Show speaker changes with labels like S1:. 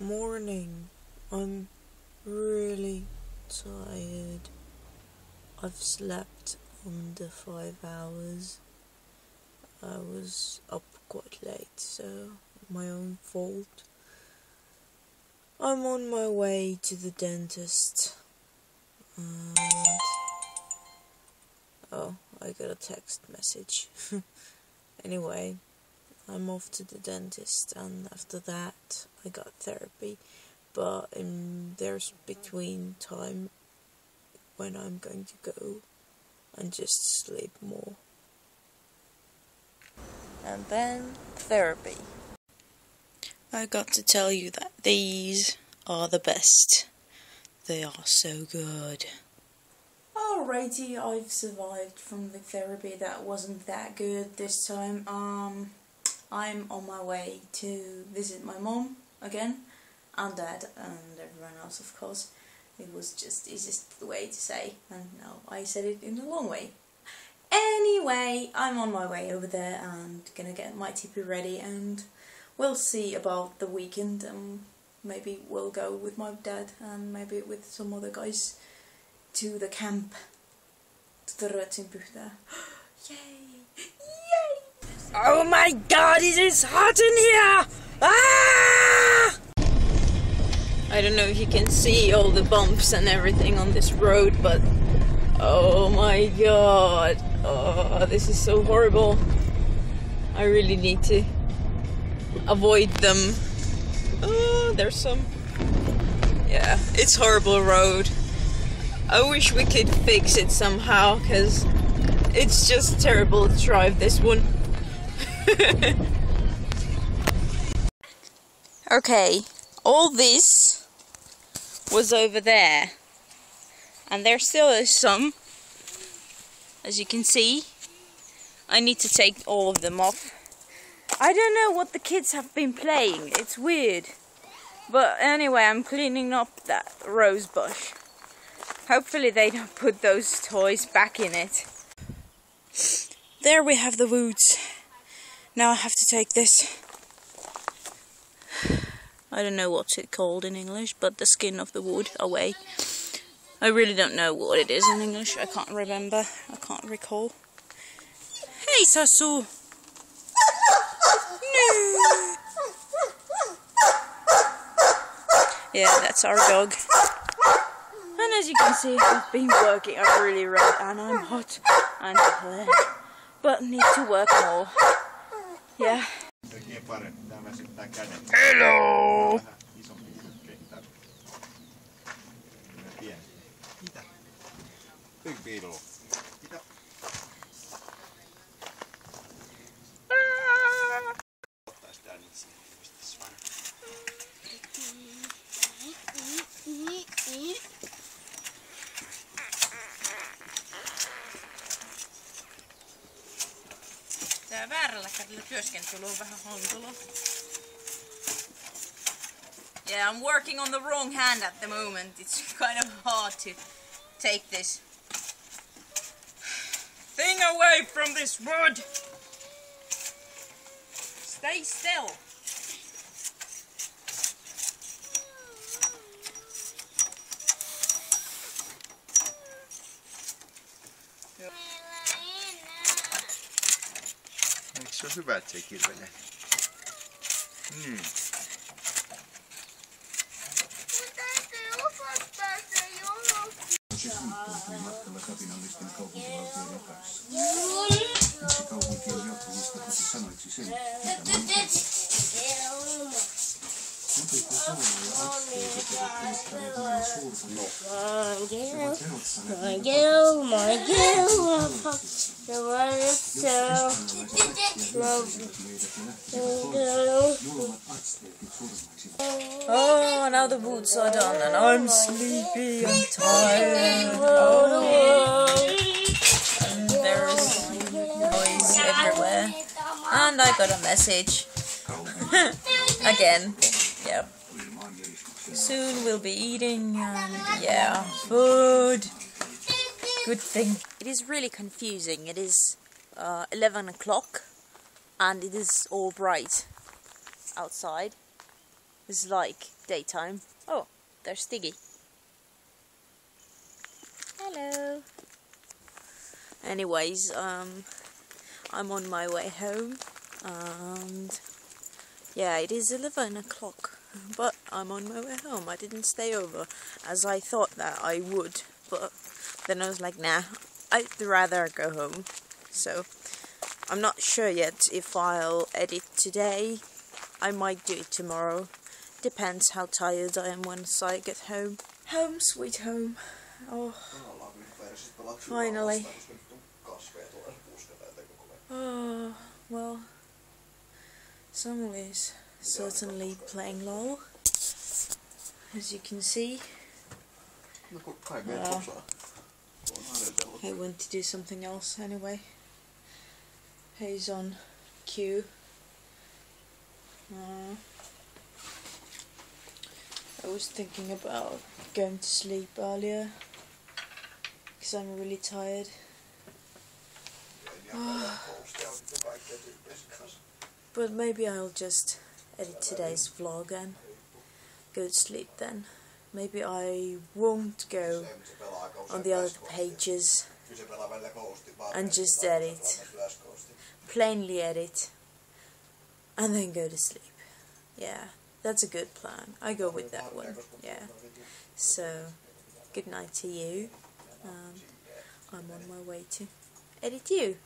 S1: Morning. I'm really tired. I've slept under five hours. I was up quite late, so my own fault. I'm on my way to the dentist. And oh, I got a text message. anyway, I'm off to the dentist, and after that, I got therapy. But in there's between time when I'm going to go and just sleep more. And then therapy. I got to tell you that these are the best. They are so good. Alrighty, I've survived from the therapy that wasn't that good this time. Um, I'm on my way to visit my mom again, and dad, and everyone else, of course. It was just easiest way to say, and now I said it in the long way. Anyway, I'm on my way over there and gonna get my tippy ready, and we'll see about the weekend. Um, maybe we'll go with my dad and maybe with some other guys to the camp, to the Rötzenbuchter. Yay! Yay! Oh my god, it is hot in here! Ah! I don't know if you can see all the bumps and everything on this road, but oh my god, oh, this is so horrible. I really need to avoid them. Oh, there's some. Yeah, it's horrible road. I wish we could fix it somehow, because it's just terrible to drive this one. okay, all this was over there. And there still is some, as you can see. I need to take all of them off. I don't know what the kids have been playing, it's weird. But anyway, I'm cleaning up that rose bush. Hopefully they don't put those toys back in it. There we have the woods. Now I have to take this. I don't know what's it called in English, but the skin of the wood away. I really don't know what it is in English. I can't remember. I can't recall. Hey, Sasu! No! Yeah, that's our dog. And as you can see, I've been working. I'm really red and I'm hot and tired. But need to work more. Yeah.
S2: parempi. Tää väsyttää kädet. Hello! Big Beetle.
S1: Tää väärällä kädellä työskentely on vähän hankala. Yeah, I'm working on the wrong hand at the moment. It's kind of hard to take this thing away from this wood. Stay still.
S2: Eikö se ole hyvä, että se ei kirvele? Niin.
S3: matkalla kapinallisten kaupunkivaltioiden kanssa. Yksi kaupunkien johtajista teki sanoiksi sen, aktiivit ovat kehittäneet maailman suurta He ovat julmat atsteetit surmaisivat.
S1: Oh, now the boots are done and I'm sleepy and tired. Oh. And there's noise everywhere. And I got a message. Again. Soon we'll be eating and yeah, food. Good thing. It is really confusing. It is uh, 11 o'clock and it is all bright outside. It's like daytime. Oh, there's Stiggy. Hello. Anyways, um, I'm on my way home, and yeah, it is 11 o'clock, but I'm on my way home. I didn't stay over as I thought that I would, but then I was like, nah, I'd rather go home. So, I'm not sure yet if I'll edit today. I might do it tomorrow. Depends how tired I am once I get home. Home, sweet home. Oh, Finally. oh well. some is certainly playing LOL. As you can see,
S2: No kun kai meidät
S1: Joo.
S2: osaa. On harjoitellut.
S1: he went to do something else anyway. He's on cue. Uh, I was thinking about going to sleep earlier because I'm really tired. But maybe I'll just edit today's vlog and go to sleep then. Maybe I won't go on the other pages, and just edit. plainly edit, and then go to sleep. Yeah, that's a good plan. I go with that one. Yeah. So, good night to you. Um, I'm on my way to edit you.